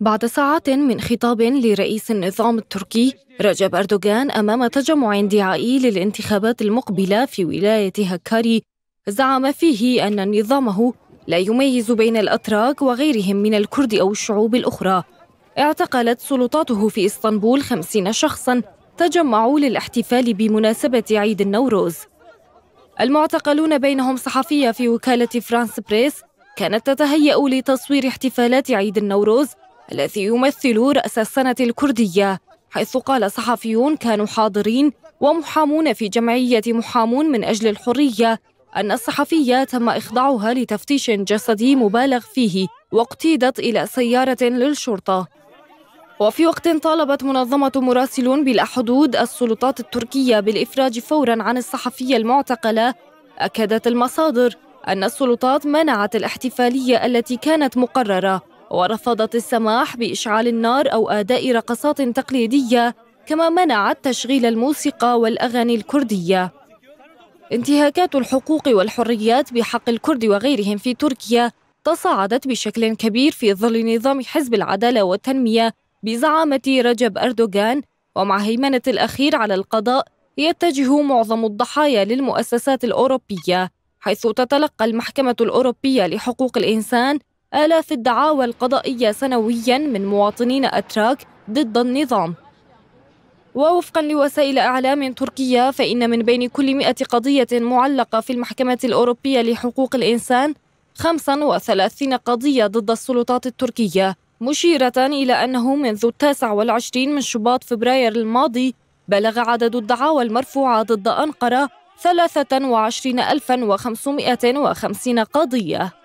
بعد ساعات من خطاب لرئيس النظام التركي رجب أردوغان أمام تجمع دعائي للانتخابات المقبلة في ولاية هكاري. زعم فيه أن نظامه لا يميز بين الأتراك وغيرهم من الكرد أو الشعوب الأخرى. اعتقلت سلطاته في إسطنبول خمسين شخصاً تجمعوا للاحتفال بمناسبة عيد النوروز. المعتقلون بينهم صحفية في وكالة فرانس بريس كانت تتهيأ لتصوير احتفالات عيد النوروز الذي يمثل رأس السنة الكردية حيث قال صحفيون كانوا حاضرين ومحامون في جمعية محامون من أجل الحرية أن الصحفية تم إخضاعها لتفتيش جسدي مبالغ فيه واقتيدت إلى سيارة للشرطة. وفي وقت طالبت منظمة مراسلون بلا حدود السلطات التركية بالإفراج فورا عن الصحفية المعتقلة أكدت المصادر أن السلطات منعت الاحتفالية التي كانت مقررة ورفضت السماح بإشعال النار أو أداء رقصات تقليدية كما منعت تشغيل الموسيقى والأغاني الكردية. انتهاكات الحقوق والحريات بحق الكرد وغيرهم في تركيا تصاعدت بشكل كبير في ظل نظام حزب العدالة والتنمية بزعامة رجب أردوغان ومع هيمنة الأخير على القضاء يتجه معظم الضحايا للمؤسسات الأوروبية. حيث تتلقى المحكمة الأوروبية لحقوق الإنسان آلاف الدعاوى القضائية سنويا من مواطنين أتراك ضد النظام. ووفقا لوسائل إعلام تركية فإن من بين كل مئة قضية معلقة في المحكمة الأوروبية لحقوق الإنسان 35 قضية ضد السلطات التركية مشيرة إلى أنه منذ التاسع والعشرين من شباط فبراير الماضي بلغ عدد الدعاوى المرفوعة ضد أنقرة 23550 قضية.